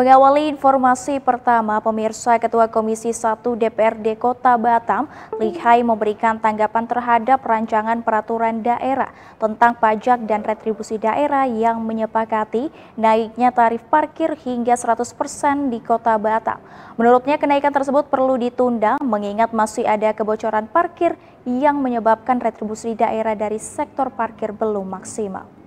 Mengawali informasi pertama, pemirsa Ketua Komisi 1 DPRD Kota Batam, Lihai memberikan tanggapan terhadap rancangan peraturan daerah tentang pajak dan retribusi daerah yang menyepakati naiknya tarif parkir hingga 100% di Kota Batam. Menurutnya kenaikan tersebut perlu ditunda mengingat masih ada kebocoran parkir yang menyebabkan retribusi daerah dari sektor parkir belum maksimal.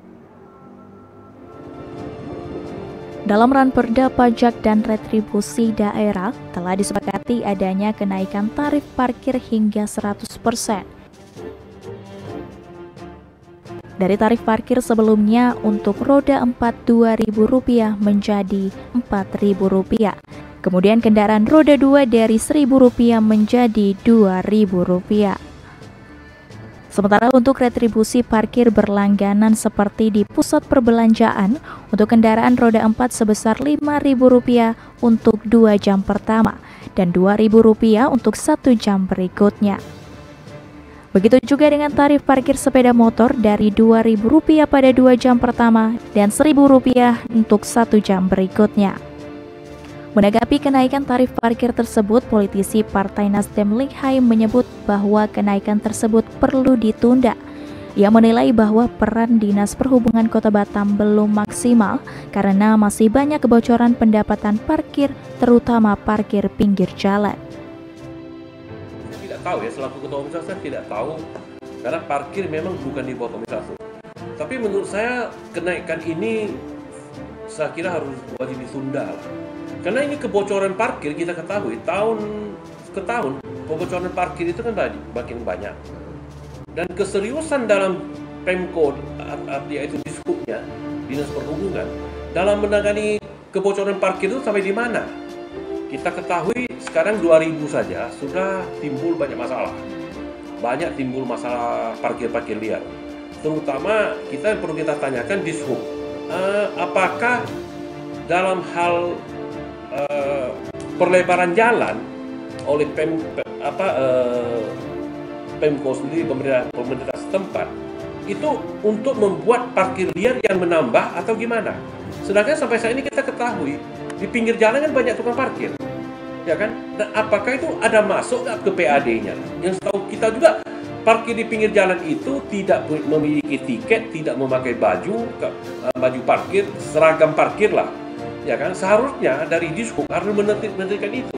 Dalam ranperda pajak dan retribusi daerah, telah disepakati adanya kenaikan tarif parkir hingga 100%. Dari tarif parkir sebelumnya untuk roda 4 Rp2.000 menjadi Rp4.000. Kemudian kendaraan roda 2 dari Rp1.000 menjadi Rp2.000. Sementara untuk retribusi parkir berlangganan seperti di pusat perbelanjaan untuk kendaraan roda 4 sebesar Rp5.000 untuk 2 jam pertama dan Rp2.000 untuk 1 jam berikutnya. Begitu juga dengan tarif parkir sepeda motor dari Rp2.000 pada 2 jam pertama dan Rp1.000 untuk 1 jam berikutnya. Menanggapi kenaikan tarif parkir tersebut, politisi Partai Nasdem Likhai menyebut bahwa kenaikan tersebut perlu ditunda. Ia menilai bahwa peran Dinas Perhubungan Kota Batam belum maksimal karena masih banyak kebocoran pendapatan parkir, terutama parkir pinggir jalan. Saya tidak tahu ya, selaku ketua komisi saya tidak tahu karena parkir memang bukan di bawah komisi Tapi menurut saya kenaikan ini saya kira harus wajib ditunda lah karena ini kebocoran parkir kita ketahui tahun ke tahun kebocoran parkir itu kan makin banyak. Dan keseriusan dalam Pemkot yaitu diskupnya Dinas Perhubungan dalam menangani kebocoran parkir itu sampai di mana? Kita ketahui sekarang 2000 saja sudah timbul banyak masalah. Banyak timbul masalah parkir-parkir liar. Terutama kita yang perlu kita tanyakan di uh, apakah dalam hal uh, perlebaran jalan oleh pem, apa uh, pemko sendiri pemerintah pemerintah setempat itu untuk membuat parkir liar yang menambah atau gimana? Sedangkan sampai saat ini kita ketahui di pinggir jalan kan banyak tukang parkir, ya kan? Dan apakah itu ada masuk ke PAD-nya? Yang tahu kita juga parkir di pinggir jalan itu tidak memiliki tiket, tidak memakai baju, baju parkir, seragam parkir lah ya kan seharusnya dari dishub harus menentukan itu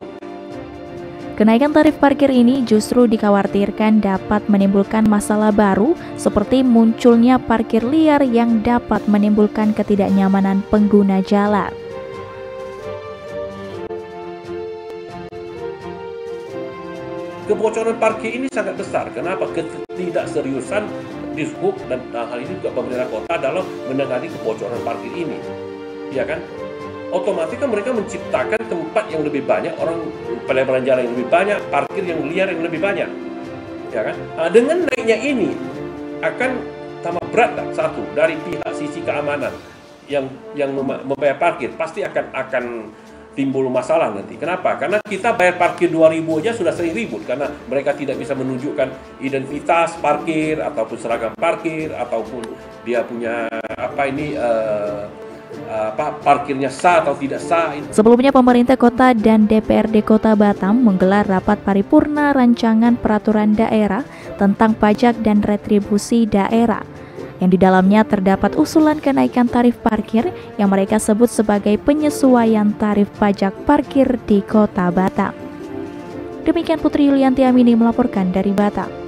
Kenaikan tarif parkir ini justru dikhawatirkan dapat menimbulkan masalah baru seperti munculnya parkir liar yang dapat menimbulkan ketidaknyamanan pengguna jalan. Kebocoran parkir ini sangat besar. Kenapa? Ketidakseriusan dishub dan hal ini juga pemerintah kota dalam menangani kebocoran parkir ini. Ya kan? Otomatis kan mereka menciptakan tempat yang lebih banyak, orang jalan yang lebih banyak, parkir yang liar yang lebih banyak. Ya kan? Nah, dengan naiknya ini akan tambah berat tak? satu dari pihak sisi keamanan yang yang membayar parkir pasti akan akan timbul masalah nanti. Kenapa? Karena kita bayar parkir 2000 aja sudah sering ribut karena mereka tidak bisa menunjukkan identitas parkir ataupun seragam parkir ataupun dia punya apa ini uh, apa parkirnya sah atau tidak sah. Sebelumnya pemerintah kota dan DPRD Kota Batam menggelar rapat paripurna rancangan peraturan daerah tentang pajak dan retribusi daerah yang di dalamnya terdapat usulan kenaikan tarif parkir yang mereka sebut sebagai penyesuaian tarif pajak parkir di Kota Batam. Demikian Putri Yulianti Amini melaporkan dari Batam.